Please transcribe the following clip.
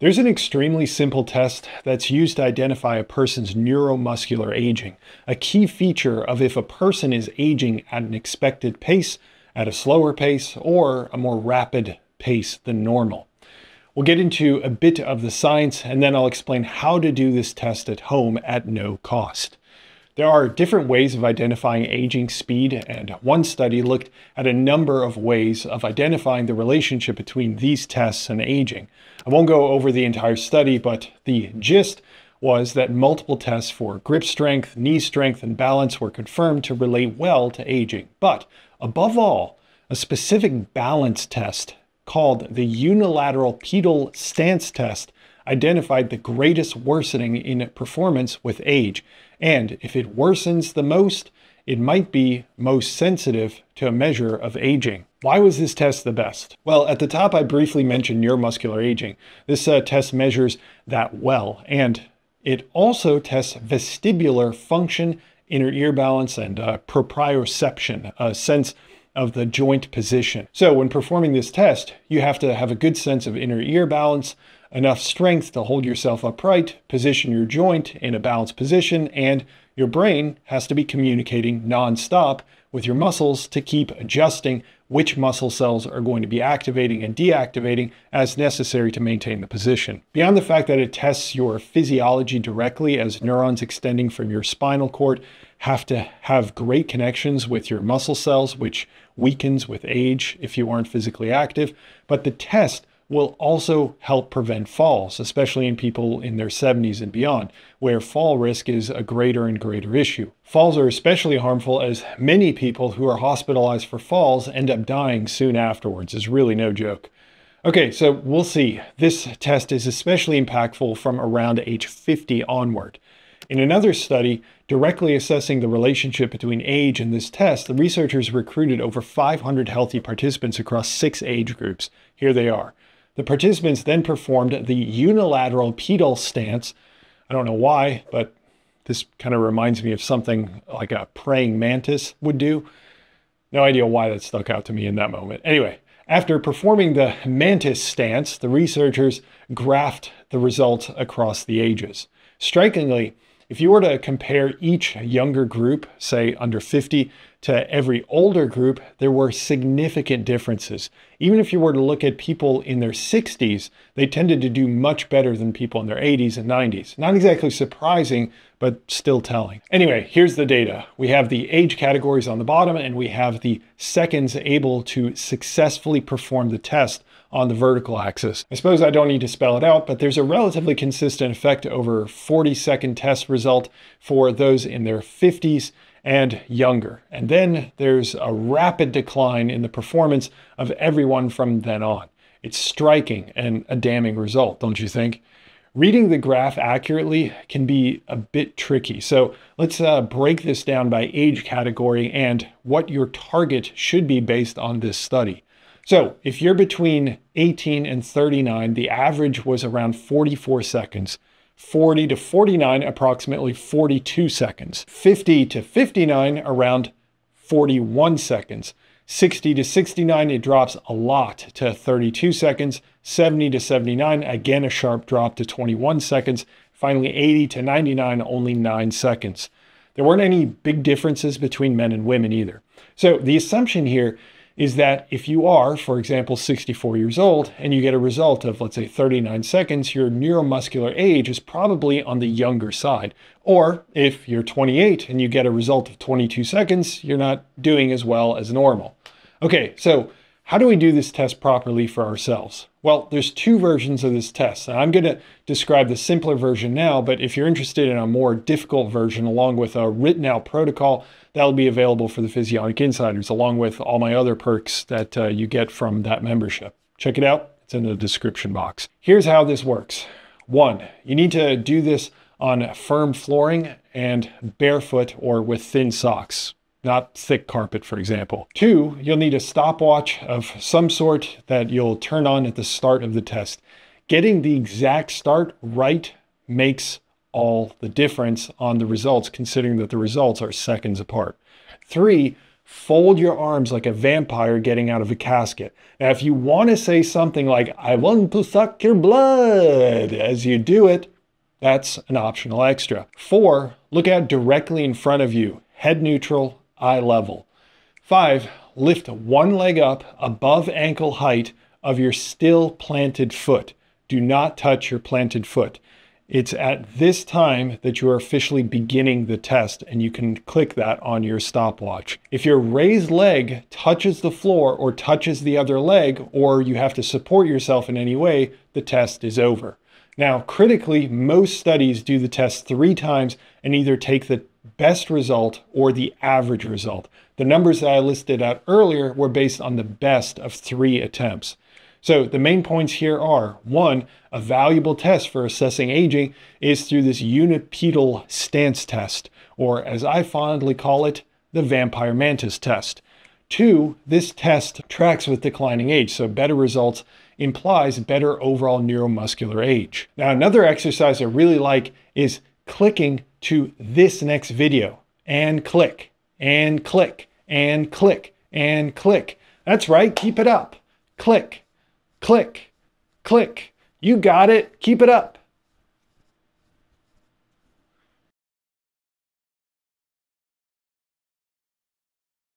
There's an extremely simple test that's used to identify a person's neuromuscular aging, a key feature of if a person is aging at an expected pace, at a slower pace, or a more rapid pace than normal. We'll get into a bit of the science and then I'll explain how to do this test at home at no cost. There are different ways of identifying aging speed, and one study looked at a number of ways of identifying the relationship between these tests and aging. I won't go over the entire study, but the gist was that multiple tests for grip strength, knee strength, and balance were confirmed to relate well to aging. But above all, a specific balance test called the unilateral pedal stance test identified the greatest worsening in performance with age. And if it worsens the most, it might be most sensitive to a measure of aging. Why was this test the best? Well, at the top, I briefly mentioned neuromuscular aging. This uh, test measures that well, and it also tests vestibular function, inner ear balance, and uh, proprioception, a sense of the joint position. So when performing this test, you have to have a good sense of inner ear balance, enough strength to hold yourself upright, position your joint in a balanced position, and your brain has to be communicating nonstop with your muscles to keep adjusting which muscle cells are going to be activating and deactivating as necessary to maintain the position. Beyond the fact that it tests your physiology directly as neurons extending from your spinal cord have to have great connections with your muscle cells, which weakens with age if you aren't physically active, but the test will also help prevent falls, especially in people in their 70s and beyond, where fall risk is a greater and greater issue. Falls are especially harmful as many people who are hospitalized for falls end up dying soon afterwards. It's really no joke. Okay, so we'll see. This test is especially impactful from around age 50 onward. In another study, directly assessing the relationship between age and this test, the researchers recruited over 500 healthy participants across six age groups. Here they are. The participants then performed the unilateral pedal stance. I don't know why, but this kind of reminds me of something like a praying mantis would do. No idea why that stuck out to me in that moment. Anyway, after performing the mantis stance, the researchers graphed the results across the ages. Strikingly, if you were to compare each younger group, say under 50, to every older group, there were significant differences. Even if you were to look at people in their 60s, they tended to do much better than people in their 80s and 90s. Not exactly surprising, but still telling. Anyway, here's the data. We have the age categories on the bottom, and we have the seconds able to successfully perform the test on the vertical axis. I suppose I don't need to spell it out, but there's a relatively consistent effect over 40 second test result for those in their 50s and younger. And then there's a rapid decline in the performance of everyone from then on. It's striking and a damning result, don't you think? Reading the graph accurately can be a bit tricky. So let's uh, break this down by age category and what your target should be based on this study. So if you're between 18 and 39, the average was around 44 seconds. 40 to 49, approximately 42 seconds. 50 to 59, around 41 seconds. 60 to 69, it drops a lot to 32 seconds. 70 to 79, again a sharp drop to 21 seconds. Finally, 80 to 99, only 9 seconds. There weren't any big differences between men and women either. So the assumption here is that if you are, for example, 64 years old and you get a result of, let's say, 39 seconds, your neuromuscular age is probably on the younger side. Or if you're 28 and you get a result of 22 seconds, you're not doing as well as normal. Okay, so how do we do this test properly for ourselves? Well, there's two versions of this test. And I'm going to describe the simpler version now, but if you're interested in a more difficult version along with a written out protocol, that'll be available for the Physionic Insiders along with all my other perks that uh, you get from that membership. Check it out. It's in the description box. Here's how this works. One, you need to do this on firm flooring and barefoot or with thin socks not thick carpet, for example. Two, you'll need a stopwatch of some sort that you'll turn on at the start of the test. Getting the exact start right makes all the difference on the results, considering that the results are seconds apart. Three, Fold your arms like a vampire getting out of a casket. Now, if you want to say something like, I want to suck your blood as you do it, that's an optional extra. Four, look out directly in front of you, head neutral, eye level. Five, lift one leg up above ankle height of your still planted foot. Do not touch your planted foot. It's at this time that you are officially beginning the test and you can click that on your stopwatch. If your raised leg touches the floor or touches the other leg or you have to support yourself in any way, the test is over. Now, critically, most studies do the test three times and either take the best result or the average result. The numbers that I listed out earlier were based on the best of three attempts. So the main points here are one, a valuable test for assessing aging is through this unipedal stance test, or as I fondly call it, the vampire mantis test. Two, this test tracks with declining age, so better results implies better overall neuromuscular age. Now, another exercise I really like is clicking to this next video and click and click and click and click. That's right, keep it up. Click, click, click. You got it. Keep it up.